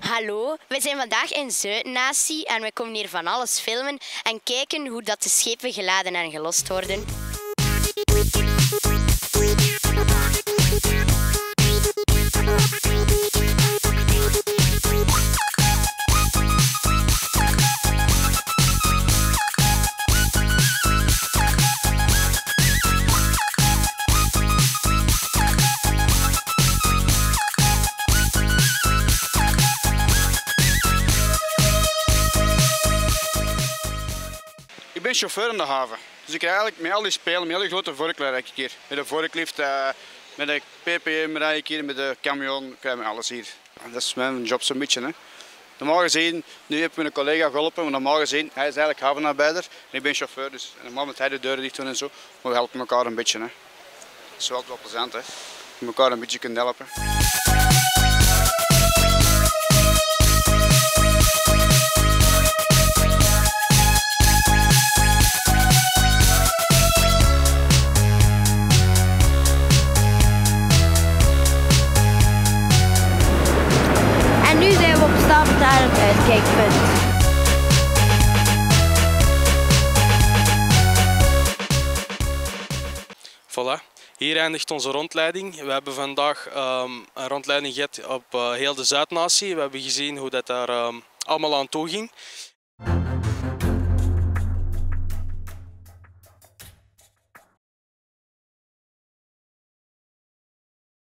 Hallo, wij zijn vandaag in Zuid-Natie en we komen hier van alles filmen en kijken hoe dat de schepen geladen en gelost worden. Ben chauffeur in de haven. Dus ik rij eigenlijk met al die spelen, met al die grote vork rijd ik. Met de vorklift, eh, met de ppm rijd ik hier, met de camion, ik rij met alles hier. Dat is mijn job zo'n beetje. Hè. Normaal gezien, nu heb ik mijn collega geholpen, maar normaal gezien, hij is eigenlijk havenarbeider en ik ben chauffeur. Dus normaal moet hij de deuren dicht doen en zo, maar we helpen elkaar een beetje. Hè. Dat is wel wel plezant, hè. Je elkaar een beetje kunnen helpen. En nu zijn we op stap naar het uitkijkpunt. Voilà. Hier eindigt onze rondleiding. We hebben vandaag ehm, een rondleiding gehad op eh, heel de Zuidnatie. We hebben gezien hoe dat daar ehm, allemaal aan toe ging.